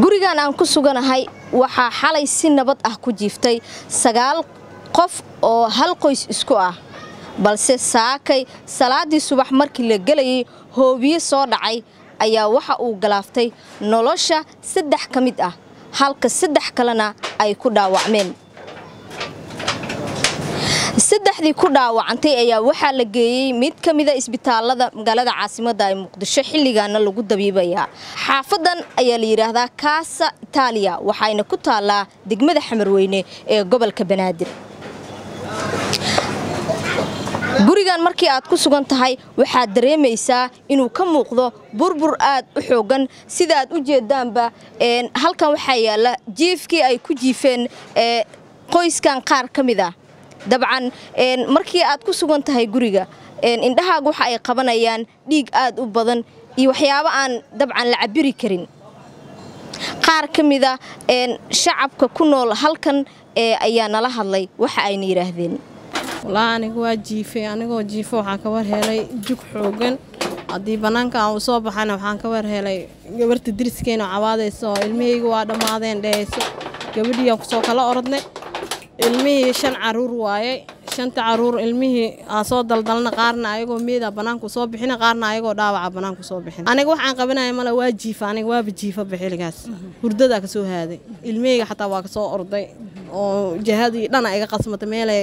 gurigan aan ku suganahay waxaa xalay si nabad ah ku jiiftay sagaal qof oo hal qoys isku ah balse saakay salaadii subax markii la gelayay hoobiye soo dhacay ayaa waxa uu galaaftay nolosha saddex ka mid ah halka saddex kalena ay ku dhaawacmeen. Saddexdii ku dhaawacantay ayaa waxaa la geeyey mid ka mida isbitaalada magaalada caasimadda ee muqdisho xilligaana lagu dabiibayaa. Xaafadan ayaa la yidhaahdaa kaasa itaaliya waxayna ku taallaa degmada xamarweyne ee gobolka banaadir gurigan markii aad ku sugan tahay waxaad dareemaysaa inuu ka muuqdo burbur aad u xoogan. Sida aad u jeedaanba halkan waxaa yaalla jiifkii ay ku jiifeen qoyskan qaar ka mid ah. Dabcan markii aad ku sugan tahay guriga indhahaaga waxa ay qabanayaan dhiig aad u badan iyo waxyaabo aan dabcan la cabiri karin. Qaar ka mida shacabka ku nool halkan ayaa nala hadlay waxa ayna yidhaahdeen walaa aniga waa jiifay anigoo jiifo waxaan ka war helay jug xoogan. Haddii bannaanka aan u soo waxaan ka war helay gabarta diriskeena cabaadaysa oo ilmihayga waa dhammaadeen dhehayso gabadhiiaan ku soo kala orodnay. Ilmihii shan carruur waaye. Shanta carruur ilmihii aa daldalna qaarna ayagoo meeda bannaanku soo bixina qaarna ayagoo dhaawaca bannaanku soo bixin aniga waxaan qabanaya male waa jiifa aniga waaba jiifaba xilligaas hurdadaa ka soo haaday. Ilmihayga xataa waa ka soo orday. Oo jahadii dhana iga qasmatay meelay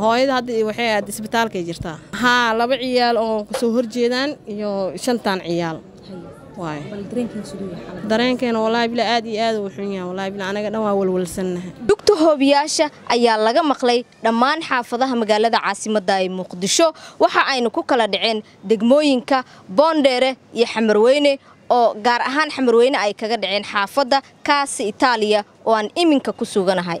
hooyada hadda waxay aad isbitaalkay jirtaa. Haa laba ciyaal oo ka soo horjeedaan iyo shantan ciyaal. Dareenkeena walaahi bila aad iyo aad uu xun yahay bila anaga dhan waa walwalsannahay. Dugta hoobiyaasha ayaa laga maqlay dhammaan xaafadaha magaalada caasimadda ee muqdisho. Waxa ayna ku kala dhaceen degmooyinka boondheere iyo xamarweyne oo gaar ahaan xamarweyne ay kaga dhaceen xaafadda kaasi itaaliya oo aan iminka ku suganahay